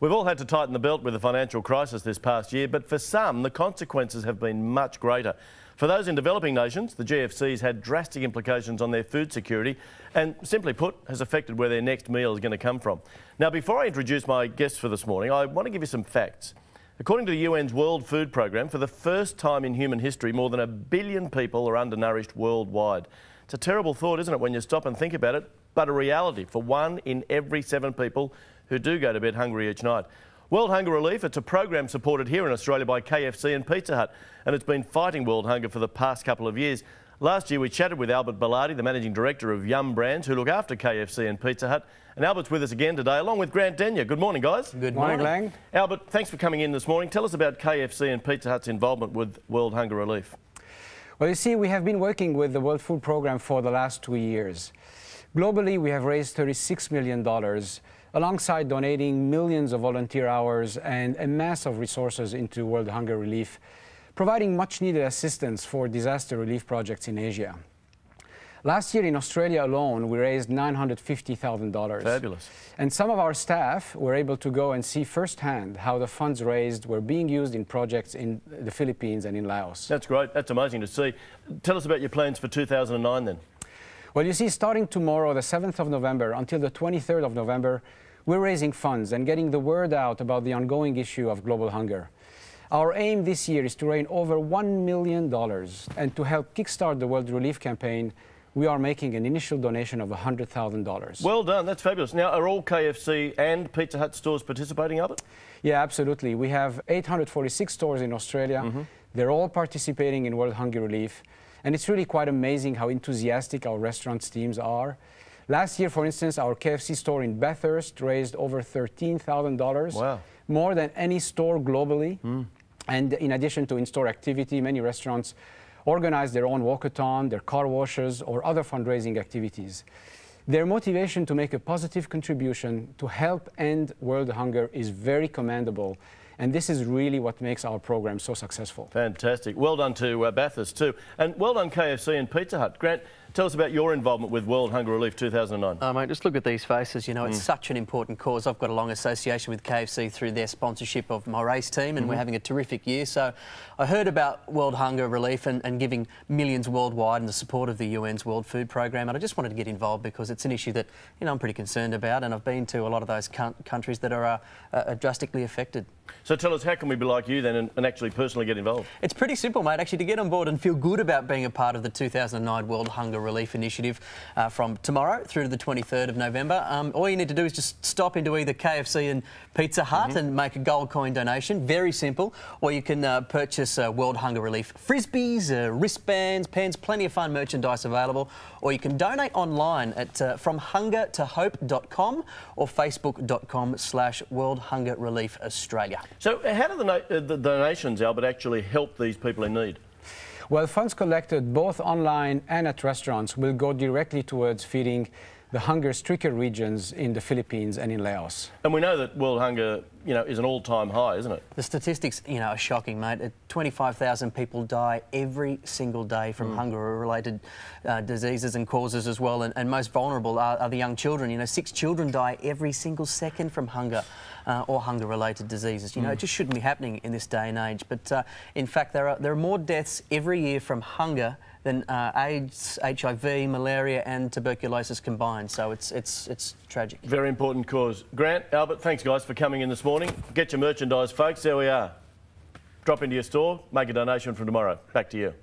We've all had to tighten the belt with the financial crisis this past year, but for some, the consequences have been much greater. For those in developing nations, the GFC's had drastic implications on their food security and, simply put, has affected where their next meal is going to come from. Now, before I introduce my guests for this morning, I want to give you some facts. According to the UN's World Food Programme, for the first time in human history, more than a billion people are undernourished worldwide. It's a terrible thought, isn't it, when you stop and think about it, but a reality for one in every seven people who do go to bed hungry each night. World Hunger Relief, it's a program supported here in Australia by KFC and Pizza Hut, and it's been fighting world hunger for the past couple of years. Last year we chatted with Albert Baladi, the Managing Director of Yum Brands, who look after KFC and Pizza Hut. And Albert's with us again today, along with Grant Denyer. Good morning, guys. Good morning, Lang. Albert, thanks for coming in this morning. Tell us about KFC and Pizza Hut's involvement with World Hunger Relief. Well, you see, we have been working with the World Food Programme for the last two years. Globally, we have raised $36 million alongside donating millions of volunteer hours and a mass of resources into World Hunger Relief, providing much needed assistance for disaster relief projects in Asia. Last year in Australia alone, we raised $950,000. Fabulous. And some of our staff were able to go and see firsthand how the funds raised were being used in projects in the Philippines and in Laos. That's great. That's amazing to see. Tell us about your plans for 2009 then. Well, you see, starting tomorrow, the 7th of November, until the 23rd of November, we're raising funds and getting the word out about the ongoing issue of global hunger. Our aim this year is to raise over $1 million, and to help kickstart the World Relief Campaign, we are making an initial donation of $100,000. Well done, that's fabulous. Now, are all KFC and Pizza Hut stores participating, Albert? Yeah, absolutely. We have 846 stores in Australia. Mm -hmm. They're all participating in World Hunger Relief. And it's really quite amazing how enthusiastic our restaurants teams are. Last year, for instance, our KFC store in Bathurst raised over $13,000. Wow. More than any store globally. Mm. And in addition to in-store activity, many restaurants organize their own walkathon, their car washes, or other fundraising activities. Their motivation to make a positive contribution to help end world hunger is very commendable and this is really what makes our program so successful. Fantastic. Well done to uh, Bathurst too. And well done KFC and Pizza Hut. Grant, Tell us about your involvement with World Hunger Relief 2009. Oh, mate, just look at these faces. You know, it's mm. such an important cause. I've got a long association with KFC through their sponsorship of my race team, and mm -hmm. we're mm-hmm. having a terrific year. So I heard about World Hunger Relief and, and, giving millions worldwide in the support of the UN's World Food Programme, and I just wanted to get involved because it's an issue that, you know, I'm pretty concerned about, and I've been to a lot of those countries that are, uh, uh, drastically affected. So tell us, how can we be like you then and, and actually personally get involved? It's pretty simple, mate, actually, to get on board and feel good about being a part of the 2009 World Hunger Relief Initiative uh, from tomorrow through to the 23rd of November. Um, all you need to do is just stop into either KFC and Pizza Hut mm -hmm. and make a gold coin donation. Very simple. Or you can uh, purchase uh, World Hunger Relief frisbees, uh, wristbands, pens, plenty of fun merchandise available. Or you can donate online at uh, fromhungertohope.com or facebook.com slash World Hunger Relief Australia. So how do the, uh, the donations, Albert, actually help these people in need? Well, funds collected both online and at restaurants will go directly towards feeding the hunger-stricken regions in the Philippines and in Laos. And we know that world hunger, you know, is an all-time high, isn't it? The statistics, you know, are shocking, mate. 25,000 people die every single day from mm. hunger-related uh, diseases and causes as well, and, and most vulnerable are, are, the young children. You know, six children die every single second from hunger uh, or hunger-related diseases. You know, mm. it just shouldn't be happening in this day and age. But uh, in fact, there are there are more deaths every year from hunger than uh, AIDS, HIV, malaria, and tuberculosis combined. So it's it's it's tragic. Very important cause. Grant, Albert, thanks guys for coming in this morning. Get your merchandise, folks. There we are. Drop into your store, make a donation from tomorrow. Back to you.